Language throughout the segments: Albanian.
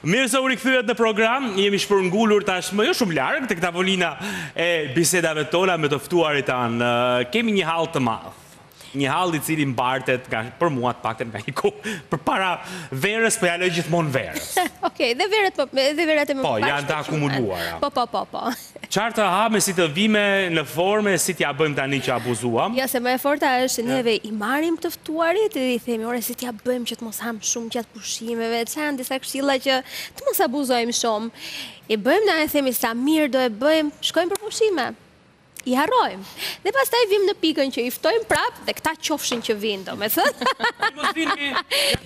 Mirë se u rikthyet në program, jemi shpërngulur tashmë jo shumë larg tek tavolina e bisedave tona me të ftuarit tanë. Kemi një hall të madh. Një hall i cili mbartet nga për mua të paktën nga një kohë përpara verës, po ja lë gjithmonë verës. Okej, dhe verët po, dhe verat e mëparshme. Po, janë të akumuluara. Po, po, po, po. Çar të hamë si të vimë në formë e si t'ia bëjmë tani që abuzuam. Jo se më e forta është që neve i marrim të ftuarit edhe i themi ore si t'ia bëjmë që të mos hamë shumë gjatë pushimeve ça janë disa këshilla që të mos abuzojmë shumë i bëjmë ne themi sa mirë do e bëjmë shkojmë për pushime i harrojmë. Dhe pastaj vim në pikën që i ftojmë prap dhe këta qofshin që vijnë, domethënë.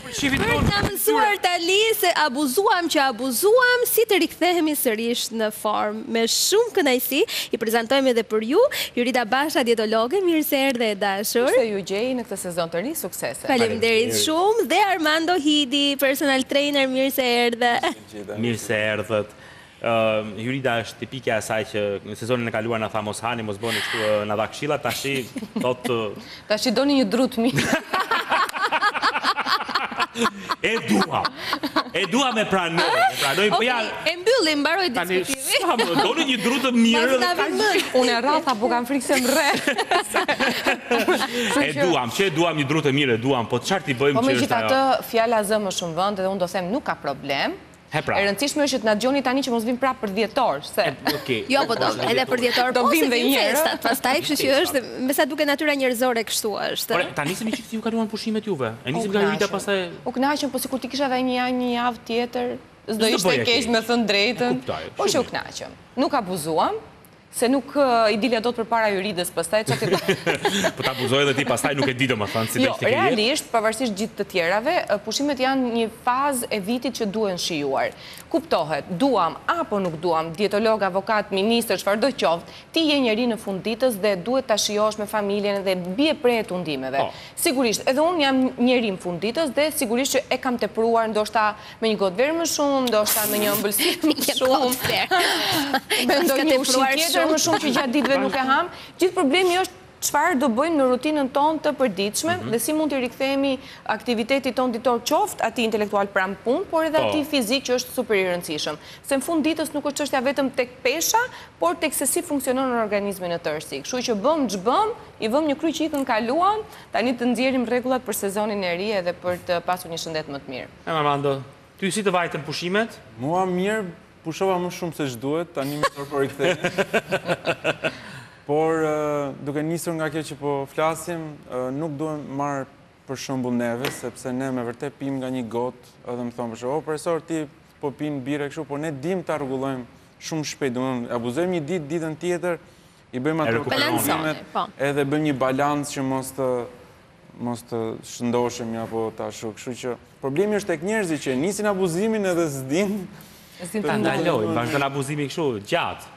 Për të na mësuar tani se abuzuam që abuzuam si të rikthehemi sërish në formë. Me shumë kënaqësi i prezantojmë edhe për ju, Jurida Basha dietologe mirë se erdhe e dashur. Mirë se ju gjej në këtë sezon të ri, suksese. Faleminderit shumë dhe Armando Hidi, personal trainer mirë se erdhe. Mirë se erdhët. Jurida është tipike e asaj që në sezonin e kaluar na tha mos hani, mos bëni kështu, na dha këshilla, tashi thotë Tashi doni një dru të mirë. E dua. E dua e pranoj, e pranoj po ja. E mbyllim, mbaroi diskutimi. Tani sa më doni një dru të mirë dhe kaq. Unë e thashë po kam frikë se më rreh. E duam, që e duam një dru të mirë, e duam, po çfarë t'i bëjmë që është ajo? Po megjithatë fjala zë më shumë vend dhe unë do them nuk ka problem. Hë pra. E rëndësishme është që të na dëgjoni tani që mos vim prapë për dhjetor, se. Okej. Jo, po do, edhe për dhjetor po vim dhe një herë. Pastaj, kështu që është, me sa duket natyra njerëzore kështu është. Po ta nisim një çik si ju kaluan pushimet juve. E nisim nga Jurida pastaj. U kënaqëm, po sikur t'i kisha edhe një javë, një javë tjetër, s'do ishte keq me thënë drejtën. Po që u kënaqëm. Nuk abuzuam. Se nuk i dilja dot përpara Juridës pastaj ça t'i bëja. Po të abuzoje edhe ti pastaj nuk e di domethënë si del ti ke jetë. Jo, realisht pavarësisht gjithë të tjerave, pushimet janë një fazë e vitit që duhen shijuar. Kuptohet, duam apo nuk duam, dietolog, avokat, ministër, çfarëdo qoftë, ti je njeri në fund ditës dhe duhet ta shijosh me familjen dhe bie pre e tundimeve. Sigurisht, edhe unë jam njeri në fund ditës dhe sigurisht që e kam tepruar ndoshta Me një gotë verë më shumë, ndoshta me një ëmbëlsi më shumë, me ndonjë një ushqim tjetër më shumë që gjatë ditëve nuk e ham. Gjithë problemi është çfarë do bëjmë në rutinën tonë të përditshme mhm. dhe si mund të rikthehemi aktivitetit tonë ditor qoftë atij intelektual pra në punë, por edhe po. atij fizik që është super i rëndësishëm. Se në fund ditës nuk është çështja vetëm tek pesha, por tek se si funksionon organizmi në tërësi. Kështu që bëmë ç'bëmë, i vëmë një kryq, ikën, kaluan, tani të nxjerrim rregullat për sezonin e ri edhe për të pasur një shëndet më të mirë. Ehm Armando, ty si të vajtën pushimet? Mua mirë, pushova më shumë seç duhet, tani më tepër po rikthehemi. Por duke nisur nga kjo që po flasim, nuk duhen marrë për shembull neve, sepse ne me vërtet pimë nga një gotë, edhe më thonë për shembull, o profesor ti po pi birrë kështu, por ne dimë ta rregullojmë shumë shpejt, domethënë abuzojmë një ditë, ditën tjetër I bëjmë ato rekuperimet edhe bëjmë një balancë që mos të mos të shëndoshemi apo të ashtu, kështu që problemi është tek njerëzit që nisin abuzimin edhe s'din ta ndalojnë, vazhdon abuzimi kështu gjatë.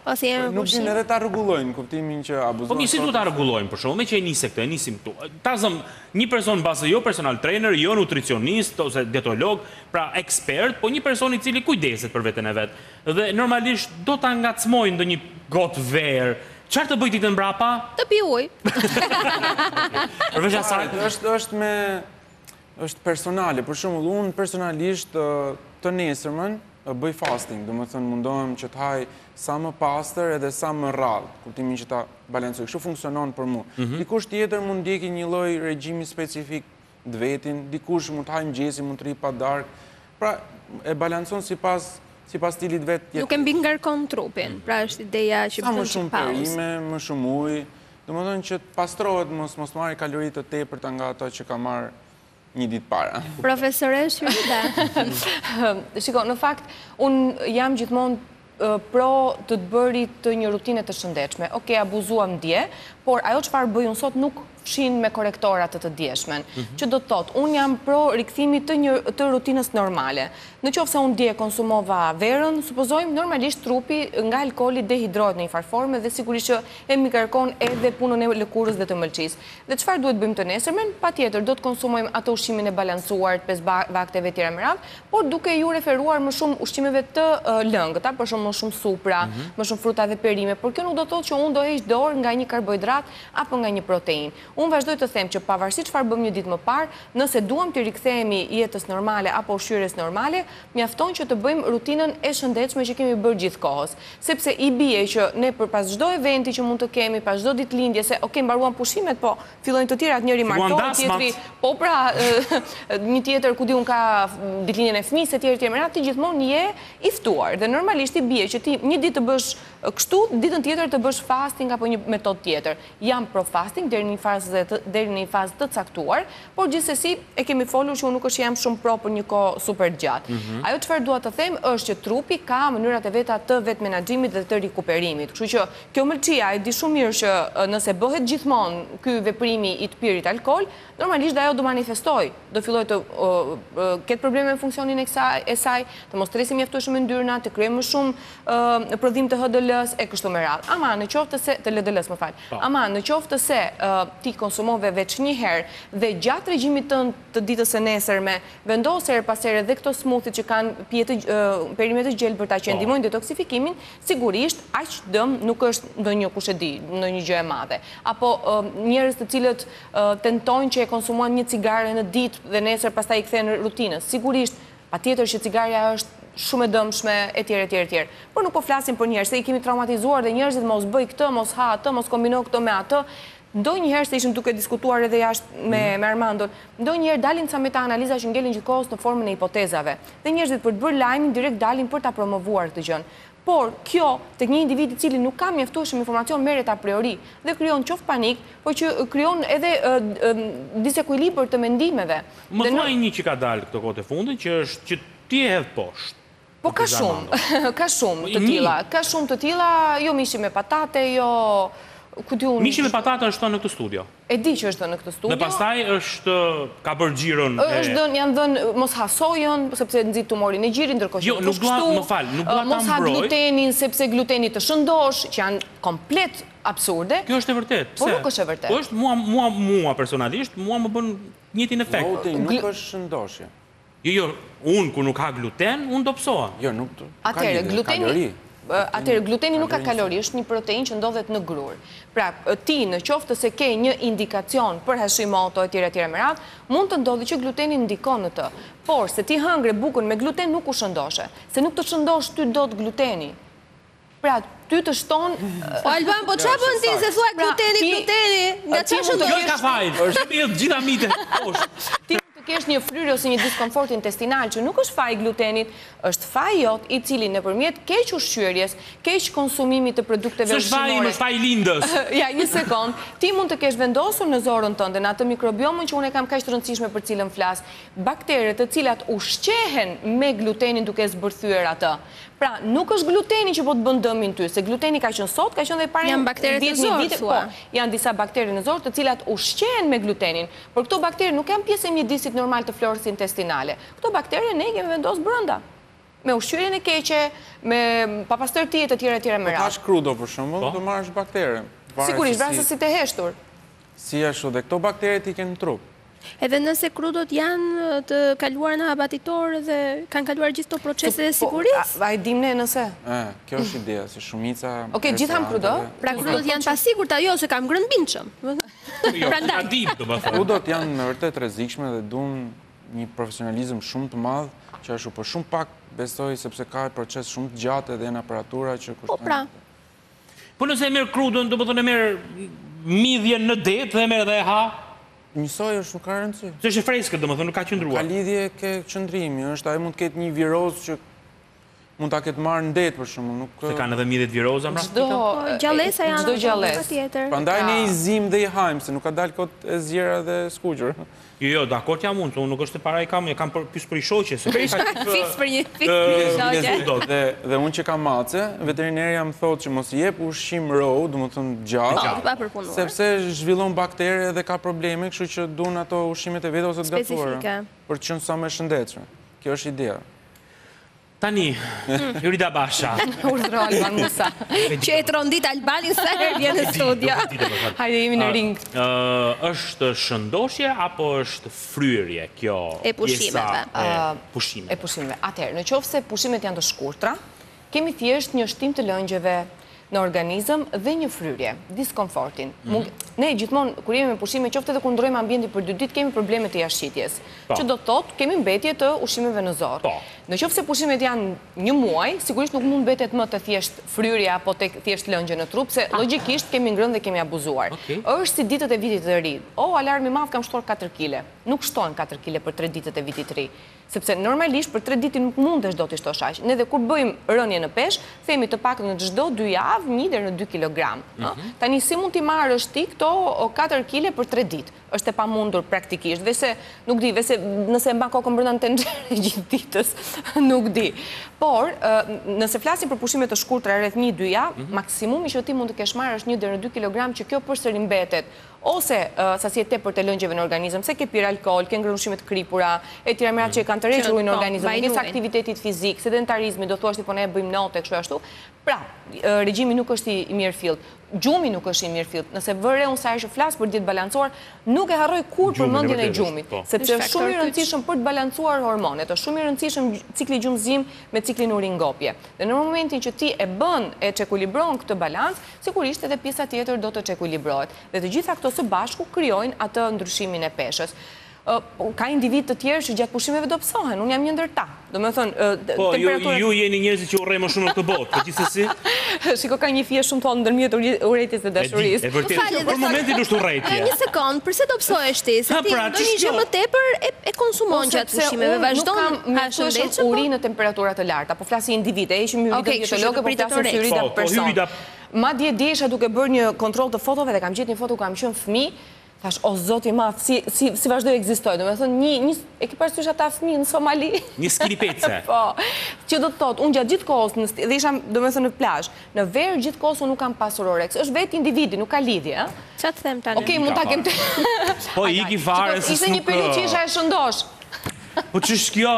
Nuk dinë edhe ta rregullojnë në kuptimin që abuzojnë. Po mirë si duhet ta rregullojnë për shembull, meqë e nise këtë, e nisim këtu. Ta zëm një person bazë jo personal trainer, jo nutricionist ose dietolog, pra ekspert, po një person i cili kujdeset për veten e vet. Dhe normalisht do ta ngacmojë ndonjë gotë verë. Çfarë të bëjë ditën mbrapa? Të pijë ujë. Përveç asaj, pra, është me është personale. Për shembull, unë personalisht të nesërmen bëj fasting, domethënë mundohem që të haj sa më pastër edhe sa më rrallë, kuptimin që ta balancoj. Kështu funksionon për mua. Dikush tjetër mund të ndjekë një lloj regjimi specifik të vetin, dikush mund të hajë mëngjesi, mund të rri pa darkë, pra e balancon sipas sipas stilit të vet jetese. Nuk e mbingarkon trupin, pra është ideja që bën pauzë. Sa më shumë perime, më shumë ujë, domethënë që të pastrohet mos mos marri kalori të tepërta nga ato që ka marrë një ditë para. Profesoreshë Jurida. Shiko, në fakt unë jam gjithmonë pro të të bërit të një rutine të shëndetshme. Okej, abuzuam dje, por ajo çfarë bëj unë sot nuk fshin me korektor atë të djeshmen. Mhm. Që do të thotë, unë jam pro rikthimit të rutinës normale. Në qoftë se unë dje konsumova verën, supozojmë normalisht trupi nga alkooli dehidrohet në një farë forme dhe sigurisht që e mbingarkon edhe punën e lëkurës dhe të mëlçisë. Dhe çfarë duhet bëjmë të nesërmen? Patjetër, do të konsumojmë atë ushqimin e balancuar, pesë vakteve etj me radhë, Po duke iu referuar më shumë ushqimeve të lëngëta, për shembull më shumë supëra, mhm. më shumë fruta dhe perime, por kjo nuk do të thotë që unë do heq dorë nga një karbohidrat apo nga një proteinë. Unë vazhdoj të them që pavarësisht çfarë bëmë një ditë më parë, nëse duam t'i rikthehemi jetës normale apo ushqyerjes normale, mjafton që të bëjmë rutinën e shëndetshme që kemi bërë gjithë kohës, sepse i bie që ne përpas çdo eventi që mund të kemi, pas çdo ditëlindjeje se ok mbaruan pushimet, po Fillojnë të tjerat, njëri martohet, tjetri, po pra, një tjetër, ku di unë ka ditëlindjen e fëmijës, e tjerë e tjerë me radhë, ti gjithmonë je i ftuar, dhe normalisht i bie që ti një ditë të bësh kështu, ditën tjetër të bësh fasting apo një metodë tjetër. Jam pro fasting, deri në një fazë të caktuar, por gjithsesi e kemi folur që unë nuk është jam shumë pro për një kohë super gjatë. Mhm. Ajo çfarë dua të them është që trupi ka mënyrat e veta të vetëmenaxhimit dhe të rikuperimit, kështu që Kjo mëlçia e di shumë mirë që nëse bëhet gjithmonë ky veprimi i të pirit alkool, normalisht dhe ajo do manifestojë, do fillojë të ketë probleme me funksionin e kësaj, e saj, të mos tresë mjaftueshëm yndyrna, të krijojë më shumë prodhim të HDL-së e kështu me radhë. Ama në qoftë se, të LDL-së, më fal. Ama në qoftë se ti konsumove veç një herë dhe gjatë regjimit tënd të ditës së nesërme vendos herë pas here dhe këto smoothie-t që kanë pije të, perime të gjelbërta që e ndihmojnë detoksifikimin, Sigurisht, aq dëm nuk është ndonjë kushedi, ndonjë gjë e madhe. Apo njerëz të cilët tentojnë që e konsumuan një cigare në ditë dhe nesër pastaj i kthehen rutinës. Sigurisht, patjetër që cigarja është shumë e dëmshme etj etj etj. Por nuk po flasim për njerëz, se i kemi traumatizuar dhe njerëzit mos bëj këtë, mos ha atë, mos kombino këtë me atë. Ndonjëherë, se ishim duke diskutuar edhe jashtë me Armandon, ndonjëherë dalin ca meta analiza që ngelin gjithë kohës në formën e hipotezave. Dhe njerëzit për të bërë lajmin, direkt dalin për ta promovuar këtë gjënë. Por, kjo, tek një individ i cili nuk ka mjaftueshëm informacion merret a priori, dhe krijon qoftë panik, por që krijon edhe disekuilibër të mendimeve. Më thuaj një që ka dalë këto kohët e fundit, që është që ti e hedh poshtë. Po ka shumë, ka shumë të tilla, ka shumë të tilla, jo mishi me patate, jo ku di unë. Mishi me patate është thënë në këtë studio. E di që është thënë në këtë studio. Dhe pastaj është ka bërë xhiron e. Është dhënë, janë dhënë mos ha sojën, sepse nxit tumorin e gjirit, ndërkohë që nuk është kështu. Jo, nuk dua, më fal, nuk dua ta mbroj. Mos ha glutenin sepse gluteni të shëndosh, që janë komplet absurde. Kjo është e vërtetë, pse? Po nuk është e vërtetë. Po është mua mua mua personalisht, mua më bën të njëjtin efekt. Gluteni nuk të shëndosh. Jo, jo, unë kur nuk ha gluten, unë dobësohem. Jo, nuk ka lidhje, kalori. Atëherë, gluteni, atëherë, gluteni nuk ka kalori, është një proteinë që ndodhet në grurë. Pra, ti në qoftë se ke një indikacion për Hashimoto etj etj me radhë, mund të ndodhë që gluteni ndikon në të. Por, se ti hëngre bukën me gluten nuk u shëndoshe. Se nuk të shëndosh ty dot gluteni. Pra, ty të shton... Po, Alban, po ça bën ti se thua gluteni, gluteni, nga ça shëndoshesh, kush e ka fajin, është mirë të gjitha mitet poshtë. Ti mund të kesh një fryrje ose një diskomfort intestinal, që nuk është faji i glutenit, është faji yt i cili nëpërmjet kequshqyerjes, keqkonsumimit të produkteve ushqimore. S'është faji im, është faji i Lindës. Ja, një sekund, ti mund të kesh vendosur në zorrën tënde, në atë mikrobiomën që unë e kam kaq të rëndësishme për të cilën flas, baktere të cilat ushqehen me glutenin duke zbërthyer atë. Pra, nuk është gluteni që po të bën dëmin ty, se gluteni ka qenë sot, ka qenë dhe para 10000 vitesh, po, janë disa bakteri në zorrë të cilat ushqehen me glutenin, por këto bakteri nuk janë pjesë e mjedisit normal të florës intestinale. Këto bakteri ne i kemi vendosur brenda, me ushqyerjen e keqe, me papastërti e të tjera e të tjera me radhë. Kur ha krudo për shembull, do të marrësh baktere. Sigurisht, vrasësit e heshtur. Fiks ashtu, dhe këto bakteri ti ke në trup. Edhe nëse krudot janë të kaluar në abatitor dhe kanë kaluar gjithë këto proceset e sigurisë? Po, a e dimë ne nëse? Ëh, kjo është ideja, se shumica... Oke, gjithë hamë krudo? Pra krudot janë pa siguri, apo jo, se kam ngrënë bindshëm. Jo, ti na di, domethënë. Krudot janë me vërtet të rrezikshme dhe duan një profesionalizëm shumë të madh, që ashtu, por shumë pak besoj sepse ka proces shumë të gjatë edhe janë aparatura që kushtojnë... Po pra. Po nëse e merr krudon, domethënë e merr midhjen në det dhe e merr dhe e ha? Njësoj është, nuk ka rëndësi. Se është e freskët, domethënë, nuk ka qëndrua. Ka lidhje ke qëndrimi, është, ajo mund të ketë një virozë që mund ta ketë marrë në det për shumë, nuk... Se kanë edhe midhjet viroza, pra? Çdo... Po, gjallesa janë, çdo gjallesë. Prandaj ne i ziejmë dhe i hamë, se nuk ka dalë kot e ziera dhe e skuqura. Jo jo dakord jam unë, unë nuk është se para i ha unë, e kam për, pyes për një shoqe, se Për një shoqe, fiks për një, fiks për një shoqe. Dhe dhe unë që kam mace, veterinerja më thotë që mos i jep ushqim raw, domethënë të gjallë. Po, të papërpunuar. Sepse zhvillon bakterie dhe ka probleme, kështu që duhen ato ushqimet e veta ose të gatuara. Specifike. Për të qenë sa më e shëndetshme. Kjo është ideja. Tani, Jurida Basha. Urdhro Alban Musa. Që e trondit Albanin sa herë vjen në studio. Hajde jemi në ring. Është shëndoshje apo është fryrje kjo e pushimeve? E pushimeve. Atëherë, në qoftë se pushimet janë të shkurtra, kemi thjesht një shtim të lëngjeve, në organizëm dhe një fryrje, diskomfortin. Ne gjithmonë, kur jemi me pushime, qoftë edhe kur ndrrojmë ambientin për dy ditë, kemi probleme të jashtëqitjes, që do të thotë kemi mbetje të ushqimeve në zorrë. Në qoftë se pushimet janë një muaj, sigurisht nuk mund të mbetet më te thjesht fryrja apo te thjesht lëngje në trup, se logjikisht kemi ngrënë dhe kemi abuzuar. Është si ditët e Vitit të Ri. O, alarm i madh, kam shtuar katër kile. Nuk shtohen katër kile për tre ditët e Vitit të Ri. Sepse normalisht për tre ditë ti nuk mundesh dot t'i shtosh aq. Ne dhe kur bëjmë rënie në peshë, themi të paktën në çdo dy javë një deri në dy kilogramë. Tani si mund t'i marrësh ti këto katër kile për tre ditë? Është e pamundur praktikisht, veçse, nuk di, veçse nëse e mban kokën brenda në tenxhere gjithë ditën, nuk di. Por, nëse flasim për pushime të shkurtra rreth një, dy javë, maksimumi që ti mund të kesh marrë është një deri në dy kilogramë që kjo përsëri mbetet ose sasi e tepërt e lëngjeve në organizëm, se ke pirë alkool, ke ngrënë ushqime të kripura, e tjera me radhë që e kanë tërhequr ujin në organizëm, mungesë aktivitetit fizik, sedentarizmi, do thuash ti po ne bëjmë not e kështu e ashtu, pra, regjimi nuk është i mirëfilltë, gjumi nuk është i mirëfilltë, nëse vë re unë sa herë që flas për dietë të balancuar, nuk e harroj kurrë përmendjen e gjumit, sepse është shumë i rëndësishëm për të balancuar hormonet, është shumë i rëndësishëm cikli gjumë-zgjim me ciklin uri-ngopje. Dhe në momentin që ti e bën, e çekuilibron këtë balancë, Sigurisht edhe pjesa tjetër do të çekuilibrohet. Dhe të gjitha këto së bashku krijojnë atë ndryshimin e peshës. Ë, ka individë të tjerë që gjatë pushimeve dobësohen, unë jam një ndër ta. Domethënë, ë, Po, ju, temperaturat... ju jeni njerëzit që urrej më shumë në këtë botë, po gjithsesi, Shiko, ka një fije shumë të hollë ndërmjet uri- urrejtjes dhe e di, dashurisë. e Më vërtetë. fal, edhe Për sot- momentin është urrejtje. Një sekond, përse dobësohesh ti? Se Ha, ti pra, ndonjë ç'është gjë kjo? më tepër e, e Po, konsumon gjatë sepse pushimeve, unë nuk vazhdon kam ha mjaftueshëm shëndetshëm, po? uri në temperatura të larta. Po flasin individë, e heqim një video dietologe, po flasin syri dhe person. Madje dje isha duke bërë një kontrol të fotove dhe kam gjetur një foto ku kam qënë fmi, thash, o Zoti i madh, si vazhdoj e ekzistoj, domethënë, një, një, e ke parasysh ata fmi në Somali? Një skini pece. Po, që do të thotë, unë gjatë gjithë kohës, dhe isha, domethënë, në plazh, në verë gjithë kohës unë nuk kam pasur oreks, është vetë individi, nuk ka lidhje, e? Ça të them tani? Okej, mund ta kem të... Po, ik fare, se s'nuk... Ishte një periudhë që isha e shëndoshë. Po, ç'është kjo?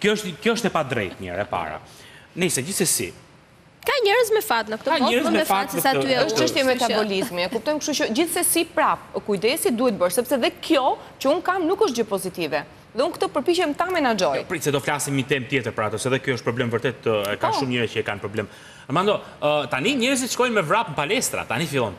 Kjo është, kjo është e padrejtë një herë e para. Nejse gjithsesi, Ka njerëz me fat në këtë botë, më me fat se sa ti e unë. Është çështje metabolizmi, e kuptojmë, kështu që gjithsesi prap kujdesi duhet bërë, sepse dhe kjo që unë kam nuk është gjë pozitive. Dhe unë këtë përpiqem ta menaxhoj. Prit se do flasim një temë tjetër për atë, se edhe kjo është problem vërtet, e ka shumë njerëz që e kanë problem. Armando, tani njerëzit shkojnë me vrap në palestra, tani fillon.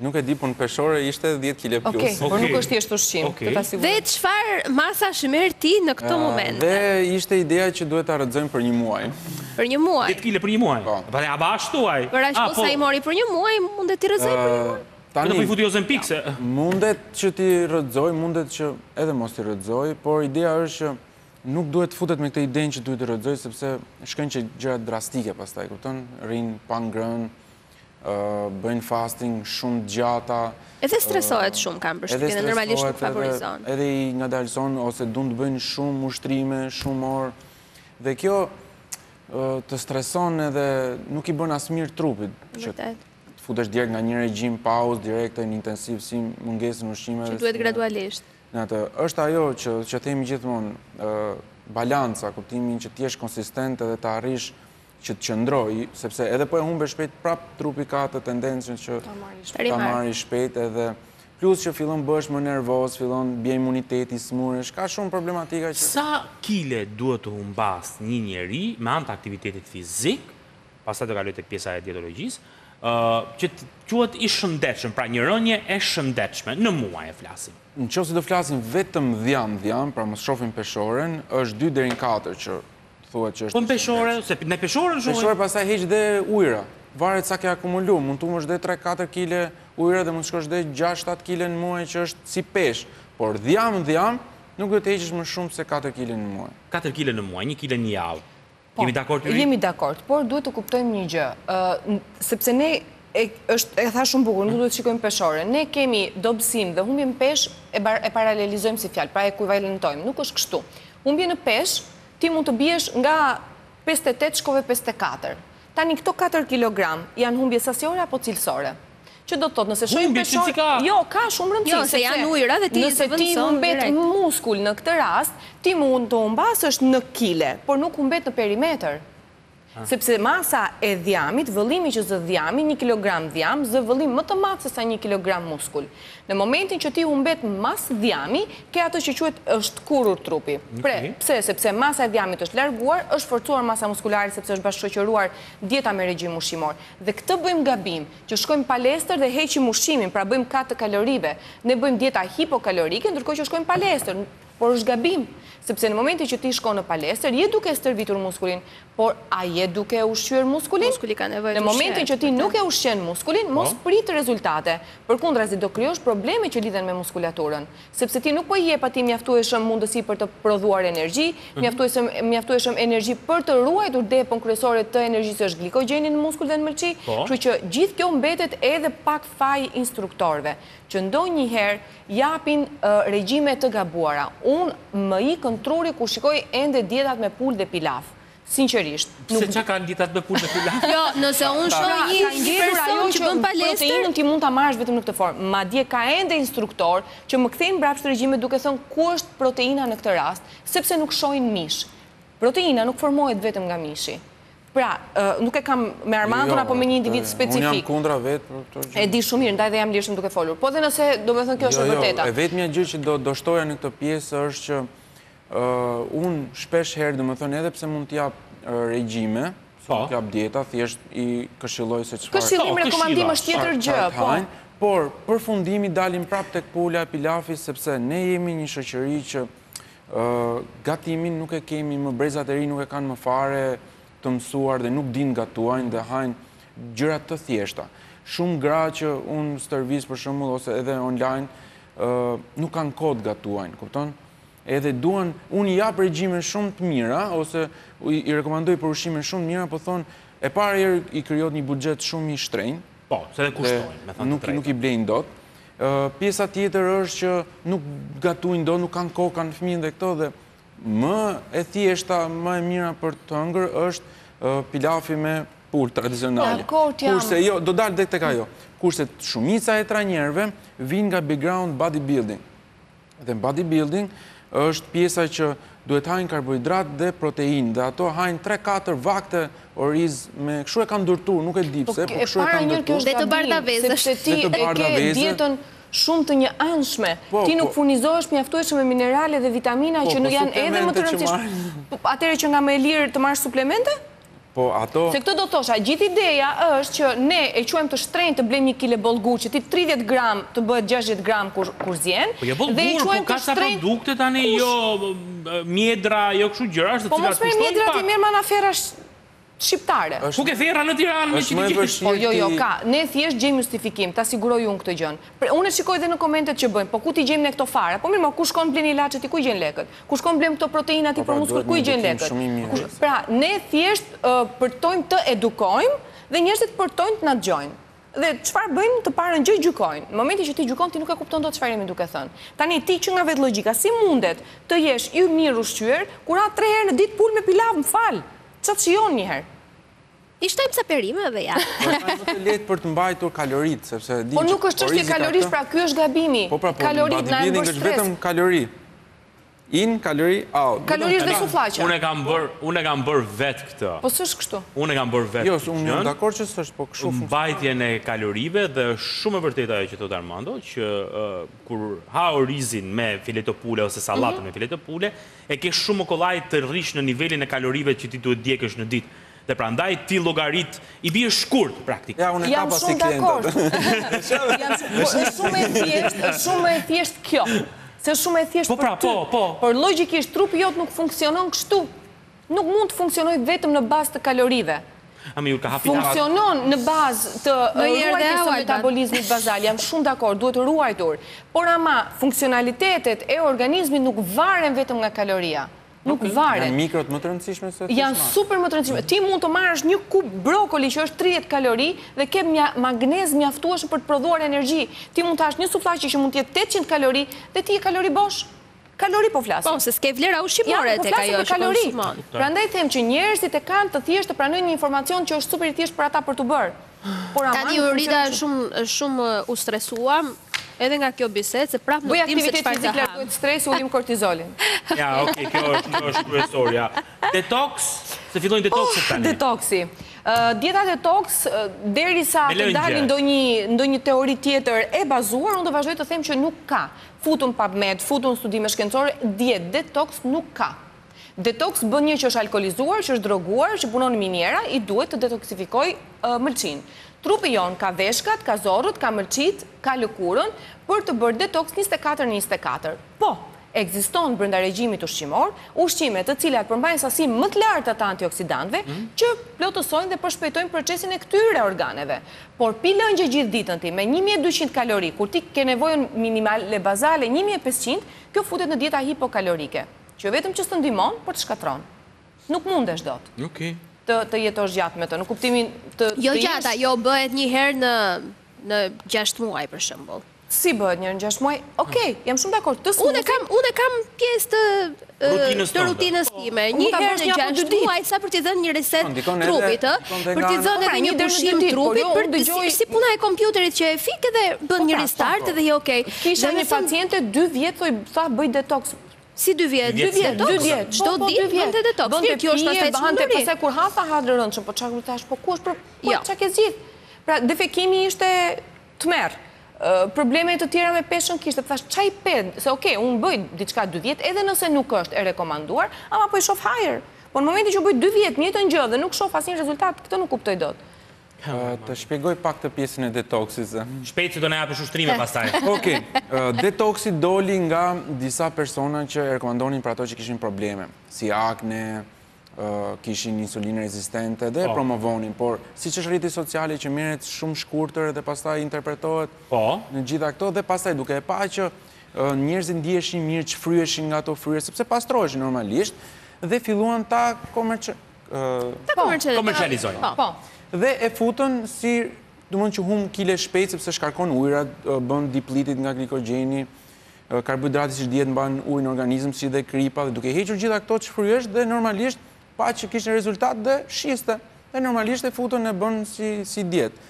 Nuk e di, po në peshore ishte 10 kile plus. Okej, por nuk është thjesht ushqim, të ta siguroj. Dhe çfarë masash merr ti në këto momente? Dhe ishte ideja që duhet t'i rrëzojmë për një muaj. Për një muaj? 10 kile për një muaj? Po. Po e bëshme? Për ashtu po. sa i mori për një muaj, mundet t'i rrëzojmë për një muaj? Tani... Këtë po i futi Ozempik se... Mundet që t'i rrëzojë, mundet që edhe mos t'i rrëzojë, por ideja është që nuk duhet të futet me këtë idenë që duhet t'i rrëzojë, sepse shkon te gjërat drastike pastaj, kupton, rrinë pa ngrënë, bëjnë fasting shumë gjatë. Edhe stresohet shumë kam përshtypjen, edhe normalisht nuk favorizon. Edhe stresohet edhe i ngadalëson ose duan të bëjnë shumë ushtrime, shumë orë. Dhe kjo të streson edhe nuk i bën as mirë trupit. Vërtet. Të futesh direkt nga një regjim pauzë direkte në intensiv si mungesa në ushqime. Që duhet gradualisht. Në atë, është ajo që themi gjithmonë, balanca, kuptimin që të jesh konsistent edhe të arrish që të qëndrojë, sepse edhe po e humbe shpejt, prap trupi ka atë tendencën që ta marrë shpejt edhe, plus që fillon bëhesh më nervoz, fillon bie imuniteti, smuresh, ka shumë problematika që... Sa kile duhet të humbasë një njeri me anë të aktivitetit fizik, pastaj do kaloj te pjesa e dietologjisë, që të quhet i shëndetshëm, pra një rënie e shëndetshme, në muaj e flasim? Në qoftë se do flasim vetëm dhjam dhjam, pra mos shofim peshoren, është 2 deri në 4 që thuhet që është... Po në peshore, se në peshore në shumë... Peshore pastaj heq dhe ujra, varet sa ke akumulu, mund të humbësh dhe 3-4 kile ujra dhe mund të shkosh dhe 6-7 kile në muaj që është si peshë, por dhjam, dhjam, nuk do të heqësh më shumë se 4 kile në muaj. 4 kile në muaj, 1 kile në javë. Po, jemi dakord, por duhet të kuptojmë një gjë, sepse ne E është e tha shumë bukur, nuk duhet të shikojmë peshore. Ne kemi dobësim dhe humbje peshë e e paralelizojmë si fjalë, pra e ekuivalentojmë. Nuk është kështu. Humbje në peshë, ti mund të biesh nga pesëdhjetë e tetë shkove pesëdhjetë e katër. Tani këto katër kilogram janë humbje sasiore apo cilësore? Që do të thotë, nëse shohim peshore, jo, ka shumë rëndësi, sepse jo, se janë ujëra dhe ti nëse ti humbet muskul në këtë rast, ti mund të humbasësh në kile, por nuk humbet në perimetër. Sepse masa e dhjamit, vëllimi që zë dhjami, një kilogram dhjam, zë vëllim më të madh sesa një kilogram muskul. Në momentin që ti humbet masë dhjami, ke atë që quhet është shkurruar trupi. Pre, pse? Sepse masa e dhjamit është larguar, është forcuar masa muskulare sepse është bashkëshoqëruar dieta me regjim ushqimor. Dhe këtë bëjmë gabim, që shkojmë palestër dhe heqim ushqimin, pra bëjmë kat të kalorive. Ne bëjmë dieta hipokalorike, ndërkohë që shkojmë palestër. Por është gabim, sepse në momentin që ti shkon në palestër, je duke stërvitur muskulin, por a je duke e ushqyer muskulin? Muskuli ka nevojë të ushqehet. Në momentin që ti nuk e ushqen muskulin, mos prit rezultate. Përkundrazi do krijosh probleme që lidhen me muskulaturën, sepse ti nuk po i jep atij mjaftueshëm mundësi për të prodhuar energji, mjaftueshëm energji për të ruajtur depon kryesore të energjisë që është glikogjeni në muskul dhe në mëlçi, kështu që gjithë kjo mbetet edhe pak faj instruktorëve, që ndonjëherë Japin regjime të gabuara. Unë më ikën truri kur shikoj ende dietat me pulë dhe pilaf. Sinqerisht. Pse ça kanë dietat me pulë dhe pilaf? Jo, nëse unë shoh një person që bën palestër. Proteinën ti mund ta marrësh vetëm në këtë formë. Madje ka ende instruktorë që më kthejnë mbrapsht regjime duke thënë ku është proteina në këtë rast, sepse nuk shohin mish. Proteina nuk formohet vetëm nga mishi. Pra, nuk e kam me Armandon jo, apo me një individ specifik. Unë jam kundra vetë për këto gjëra. E di shumë mirë, ndaj dhe jam lirëshëm duke folur. Po dhe nëse, domethënë, kjo është e jo, jo, vërteta. E vetmja gjë që do shtoja në këtë pjesë është që unë shpeshherë, domethënë, edhe pse s'mund t'jap regjime, si po. t'jap dieta, thjesht i këshilloj se çfarë... Këshillim, po, rekomandim është tjetër gjë, po. Por, përfundimi dalim prapë tek pula e pilafi, sepse ne jemi një shoqëri që Gatimin nuk e kemi më, brezat e ri nuk e kanë më fare të mësuar dhe nuk dinë gatuajnë dhe hajnë gjëra të thjeshta. Shumë gra që unë stërvis për shembull ose edhe online nuk kanë kohë të gatuajnë, kupton? Edhe duan, unë i jap regjime shumë të mira ose i rekomandoj për ushqime shumë të mira, po thonë e para herë i krijohet një buxhet shumë i shtrenjtë, Po, se dhe kushtojnë, me thënë të drejtën. Nuk i blejnë dot. Pjesa tjetër është që nuk gatujnë dot, nuk kanë kohë, kanë fëmijën dhe këto dhe më e thjeshta, më e mira për të hëngër është pilafi me pulë tradicionale. Kurse jo, do dalë dhe tek ajo. Kurse shumica e trajnerve vijnë nga background bodybuilding. Dhe bodybuilding është pjesa që duhet hajnë karbohidrat dhe proteinë, dhe ato hajnë 3-4 vakte oriz me, kështu e kanë ndërtu, nuk e di pse, po, po kështu e kanë ndërtu. Dhe të bardha vezë. Sepse ti e ke dietën shumë të njëanshme, po, ti nuk po furnizohesh mjaftueshëm me minerale dhe vitamina që janë edhe më të rëndësishme. Atëherë qenka më lirë të marrë suplemente? Po ato. Se këtë do thosha, gjithë ideja është që ne e quajmë të shtrenjtë të blejmë një kile bollgur që ti tridhjetë gram të bëhet gjashtëdhjetë gram kur kur zjen, Po jo bollgur, po ka ca produkte tani jo mjedra, jo kështu gjërash të Po mos cilat merr kushtojnë mjedra ti pak. merr manaferra sh- shqiptare. Ku ke ferra në Tiranë me Është që më të e gjesh? Po vështirë jo jo ti ka, ne thjesht gjejmë justifikim, ta siguroj unë këtë gjënë. Pra unë e shikoj dhe në komentet që bëjnë, po ku t'i gjejmë ne këto fara? Po mirë mo, kur shkon blen ilaçe ti ku i gjen lekët? Kur shkon blen këto proteina ti për muskujt ku i gjen lekët? Pra, ne thjesht përtojmë të edukojmë dhe njerëzit përtojnë të na dëgjojnë. Dhe çfarë bëjnë? Të parën gjë gjykojnë. Në momentin që ti gjykon ti nuk e kupton dot çfarë jemi duke thënë. Tani ti që nga vetë llogjika si mundet të jesh i mirëushqyer kur ha tre herë në ditë pulë me pilaf, më fal! Ça të shijon njëherë? I shtojmë ca perime dhe ja. Por është më e lehtë për të mbajtur kaloritë, sepse di që Po nuk është çështje kalorish, pra ky është gabimi. Po pra, po bodybuilding është vetëm kalori in, kalori out. Kalori është dhe suflaqa. Unë e kam bërë, unë e kam bërë vetë këtë. Po s'është kështu. Unë e kam bërë vetë. Jo, unë jam dakord që s'është, po kështu funksionon. Mbajtjen e kalorive dhe është shumë e vërtetë ajo që thotë Armando, që kur ha orizin me fileto pule ose sallatën me fileto pule, E ke shumë më kollaj të rrish në nivelin e kalorive që ti duhet djegësh në ditë dhe prandaj t'i llogarit i bie shkurt praktik. Ja unë e kapa si klientat. Është shumë e thjeshtë, është shumë më e thjeshtë kjo. Se është shumë më e thjeshtë për ty. Po pra, po, po. Por logjikisht trupi jot nuk funksionon kështu. Nuk mund të funksionojë vetëm në bazë të kalorive. Funksionon në bazë të ruajtjes së metabolizmit bazal, jam shumë dakord, duhet ruajtur, por ama funksionalitetet e organizmit nuk varen vetëm nga kaloria. Nuk varen. Janë mikrot më të rëndësishme se thjesht makro. Janë super më të rëndësishme. Ti mund të marrësh një kup brokoli që është tridhjetë kalori dhe ke magnez mjaftueshëm për të prodhuar energji. Ti mund të hash një suflaqe që mund të jetë tetëqind kalori dhe ti je kalori bosh. Kalori po flasim. Po, se s'ke vlera ushqimore tek ajo që konsumon. Jo, po flasim për kalori. Prandaj them që njerëzit e kanë të thjeshtë të pranojnë një informacion që është super i thjeshtë për ata për t'u bërë. Por aman nuk funksionon kështu. Tani Rita, shumë, shumë u stresuam edhe nga kjo bisedë, se prapë nuk dimë se çfarë të hamë. Bëj aktivitet fizik, largohet stresi, ulim kortizolin. Ja, ok, kjo është, kjo është kryesorja. Detox, se fillojnë detokset tani. Oh, detoksi. Dieta detoks, derisa të dalin ndonjë, ndonjë teori tjetër e bazuar, unë do vazhdoj të them që nuk ka. Futu në PubMed, futu në studime shkencore, dietë detoks nuk ka. Detoks bën një që është alkoolizuar, që është droguar, që punon në miniera, i duhet të detoksifikojë mëlçinë. Trupi jonë ka veshkat, ka zorrët, ka mëlçitë, ka lëkurën, për të bërë detoks njëzet e katër në njëzet e katër. Po, ekziston brenda regjimit ushqimor, ushqime të cilat përmbajnë sasi më të larta të antioksidantëve, që plotësojnë dhe përshpejtojnë procesin e këtyre organeve. Por pi lëngje gjithë ditën ti, me një mijë e dyqind kalori, kur ti ke nevojën minimale bazale një mijë e pesëqind, kjo futet në dieta hipokalorike, që jo vetëm që s'të ndihmon, por të shkatërron. Nuk mundesh dot. Okej. Të të jetosh gjatë me të, në kuptimin të të jesh... Jo gjatë, ajo bëhet një herë në në gjashtë muaj për shembull. Si bëhet një herë në gjashtë muaj? Okej, jam shumë dakord, të smuthin... Unë e kam, unë e kam pjesë të të rutinës time. Një herë në gjashtë muaj sa për t'i dhënë një reset trupit, ë? Për t'i dhënë edhe një pushim trupit, për të si si puna e kompjuterit që e fik edhe bën një restart dhe je okej. Kisha një paciente dy vjet thoshte bëj detox. Si dy vjet? Dy vjet, dy vjet. Çdo ditë bënte detox. Mirë, kjo është pastaj çmenduri. Pastaj kur ha tha ha të rëndshëm, po çka ku thash, po ku është po ça ke zgjidh? Pra defekimi ishte Tmerr. Probleme të tjera me peshën kishte, thashë ça i pe të, se ok, unë bëj diçka dy vjet edhe nëse nuk është e rekomanduar, ama po i shoh hajër. Po në momentin që bëj dy vjet të njëjtën gjë dhe nuk shoh asnjë rezultat, këtë nuk kuptoj dot. Të shpjegoj pak këtë pjesën e detoksit se. Shpejt se do na japësh ushtrime pastaj. Ok. Detoksi doli nga disa persona që e rekomandonin për ato që kishin probleme, si akne, kishin insulinë rezistente dhe e promovonin, por siç është rrjeti social që merret shumë shkurtër dhe pastaj interpretohet në gjitha këto dhe pastaj duke e pa që njerëzit ndiheshin mirë shfryheshin nga ato fryrjet, sepse pastroheshin normalisht dhe filluan ta komercializojnë. Po, po. Dhe e futën si, domethënë që humb kile shpejt, sepse shkarkon ujërat, bën diplitit nga glikogjeni, Karbohidrati siç dihet mban ujë në organizëm si dhe kripa dhe duke hequr gjitha këto shfryhesh dhe normalisht pa që kishte rezultat dhe shiste dhe normalisht e futën e bën si si dietë.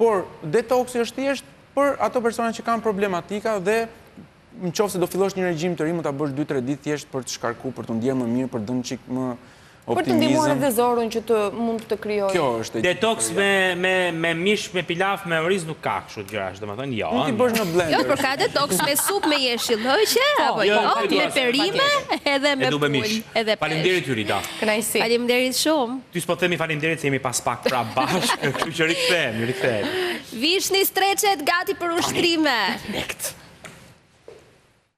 Por detoksi është thjesht për ato persona që kanë problematika dhe në qoftë se do fillosh një regjim të ri mund ta bësh dy tre ditë thjesht për të shkarku për t'u ndjerë më mirë për të dhënë çik më Për të ndihmuar edhe zorrën që të mund të krijojë. Kjo është e gjithë. Detox me me me mish, me pilaf, me oriz nuk ka kështu gjërash, domethënë jo. Mund t'i bësh në blender. Jo, por ka detox me supë me jeshillëqe po, apo jo, jo, jo me perime edhe me pulë, edhe peshk. Faleminderit Jurita. Kënaqësi. Faleminderit shumë. Ty s'po themi faleminderit se jemi pas pak prapë bashkë, kështu që rikthehem, rikthehem. Vishni streçet gati për ushtrime. Direkt.